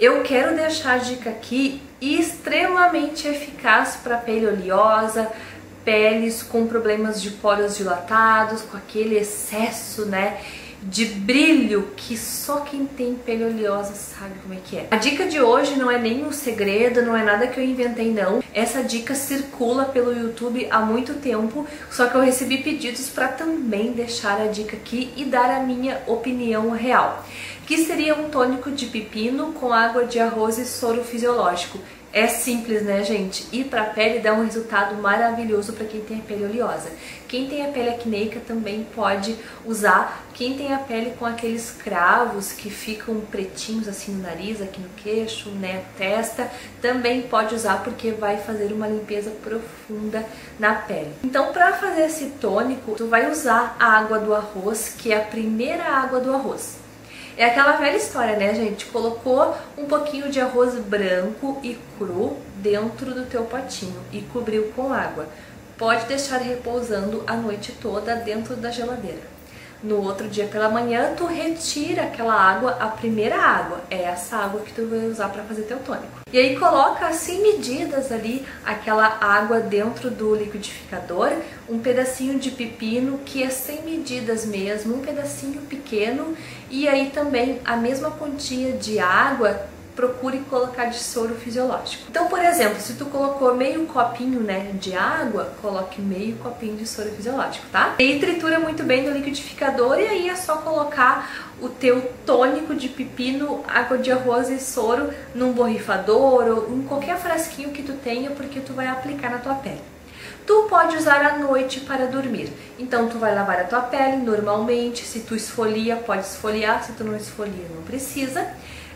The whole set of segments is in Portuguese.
eu quero deixar a dica aqui extremamente eficaz para pele oleosa, peles com problemas de poros dilatados, com aquele excesso, né, de brilho que só quem tem pele oleosa sabe como é que é. A dica de hoje não é nem um segredo, não é nada que eu inventei não. Essa dica circula pelo YouTube há muito tempo, só que eu recebi pedidos para também deixar a dica aqui e dar a minha opinião real. Que seria um tônico de pepino com água de arroz e soro fisiológico. É simples, né, gente? E para a pele dá um resultado maravilhoso para quem tem a pele oleosa. Quem tem a pele acneica também pode usar. Quem tem a pele com aqueles cravos que ficam pretinhos assim no nariz, aqui no queixo, né, testa, também pode usar porque vai fazer uma limpeza profunda na pele. Então, para fazer esse tônico, tu vai usar a água do arroz, que é a primeira água do arroz. É aquela velha história, né, gente? Colocou um pouquinho de arroz branco e cru dentro do teu potinho e cobriu com água. Pode deixar repousando a noite toda dentro da geladeira. No outro dia pela manhã, tu retira aquela água, a primeira água, é essa água que tu vai usar para fazer teu tônico. E aí coloca assim medidas ali aquela água dentro do liquidificador, um pedacinho de pepino que é sem medidas mesmo, um pedacinho pequeno e aí também a mesma quantia de água procure colocar de soro fisiológico. Então, por exemplo, se tu colocou meio copinho né, de água, coloque meio copinho de soro fisiológico, tá? E tritura muito bem no liquidificador e aí é só colocar o teu tônico de pepino, água de arroz e soro num borrifador ou em qualquer frasquinho que tu tenha, porque tu vai aplicar na tua pele. Tu pode usar à noite para dormir. Então tu vai lavar a tua pele normalmente, se tu esfolia, pode esfoliar, se tu não esfolia, não precisa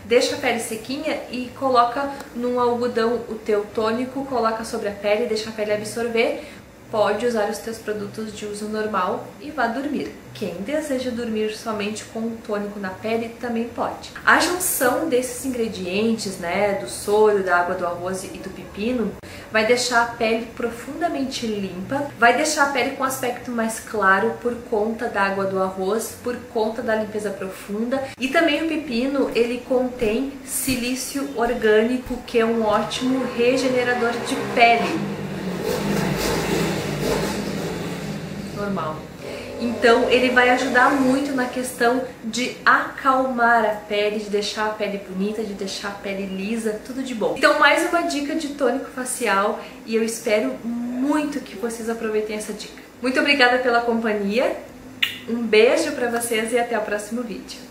deixa a pele sequinha e coloca num algodão o teu tônico, coloca sobre a pele, deixa a pele absorver. Pode usar os teus produtos de uso normal e vá dormir. Quem deseja dormir somente com o tônico na pele também pode. A junção desses ingredientes, né, do soro, da água do arroz e do pepino, vai deixar a pele profundamente limpa, vai deixar a pele com aspecto mais claro por conta da água do arroz, por conta da limpeza profunda. E também o pepino, ele contém silício orgânico, que é um ótimo regenerador de pele. Normal. Então ele vai ajudar muito na questão de acalmar a pele, de deixar a pele bonita, de deixar a pele lisa, tudo de bom. Então mais uma dica de tônico facial e eu espero muito que vocês aproveitem essa dica. Muito obrigada pela companhia, um beijo para vocês e até o próximo vídeo.